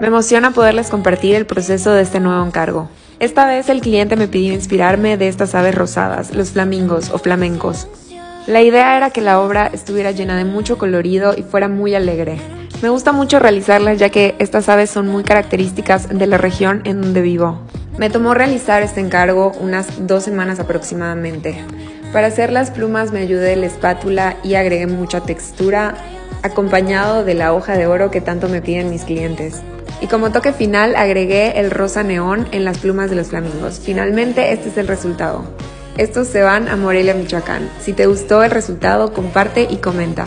Me emociona poderles compartir el proceso de este nuevo encargo. Esta vez el cliente me pidió inspirarme de estas aves rosadas, los flamingos o flamencos. La idea era que la obra estuviera llena de mucho colorido y fuera muy alegre. Me gusta mucho realizarlas ya que estas aves son muy características de la región en donde vivo. Me tomó realizar este encargo unas dos semanas aproximadamente. Para hacer las plumas me ayudé la espátula y agregué mucha textura, acompañado de la hoja de oro que tanto me piden mis clientes. Y como toque final agregué el rosa neón en las plumas de los flamingos. Finalmente este es el resultado. Estos se van a Morelia, Michoacán. Si te gustó el resultado, comparte y comenta.